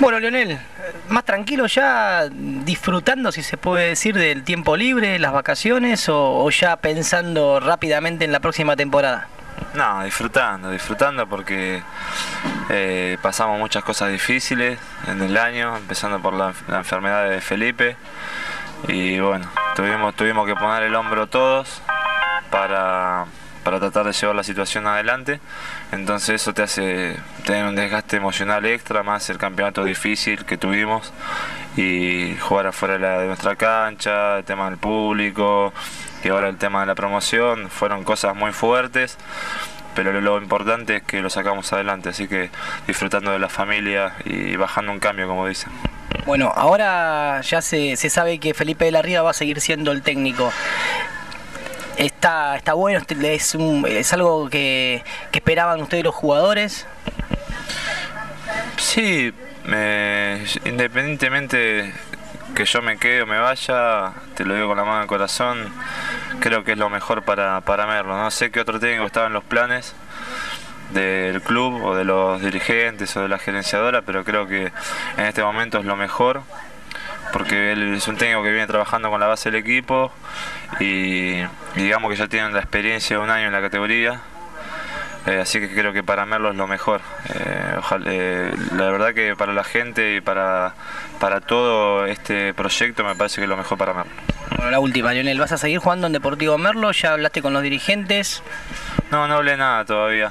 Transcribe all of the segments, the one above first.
Bueno, Leonel, más tranquilo ya, disfrutando, si se puede decir, del tiempo libre, las vacaciones, o, ya pensando rápidamente en la próxima temporada. No, disfrutando, disfrutando porque eh, pasamos muchas cosas difíciles en el año, empezando por la, enfermedad de Felipe. Y bueno, tuvimos, tuvimos que poner el hombro todos para, para tratar de llevar la situación adelante. Entonces eso te hace tener un desgaste emocional extra, más el campeonato difícil que tuvimos y jugar afuera de nuestra cancha, el tema del público y ahora el tema de la promoción, fueron cosas muy fuertes. Pero lo, importante es que lo sacamos adelante, así que disfrutando de la familia y bajando un cambio, como dicen. Bueno, ahora ya se, se sabe que Felipe de la Riva va a seguir siendo el técnico está, está bueno, es, es algo que, esperaban ustedes los jugadores. Sí, independientemente que yo me quede o me vaya, te lo digo con la mano en el corazón, creo que es lo mejor para, para Merlo. No sé qué otro técnico estaba en los planes del club o de los dirigentes o de la gerenciadora, pero creo que en este momento es lo mejor porque él es un técnico que viene trabajando con la base del equipo y, digamos que ya tienen la experiencia de un año en la categoría. Eh, así que creo que para Merlo es lo mejor. Eh, eh, la verdad que para la gente y para, para todo este proyecto me parece que es lo mejor para Merlo. Bueno, la última, Lionel, ¿vas a seguir jugando en Deportivo Merlo? ¿Ya hablaste con los dirigentes? No, no hablé nada todavía.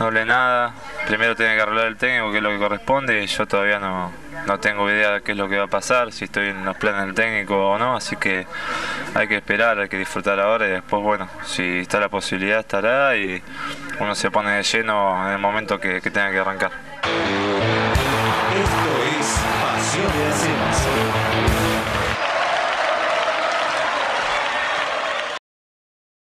No hablé nada. Primero tiene que arreglar el técnico, que es lo que corresponde, y yo todavía no, no tengo idea de qué es lo que va a pasar, si estoy en los planes del técnico o no, así que hay que esperar, hay que disfrutar ahora y después, bueno, si está la posibilidad estará y uno se pone de lleno en el momento que, que tenga que arrancar.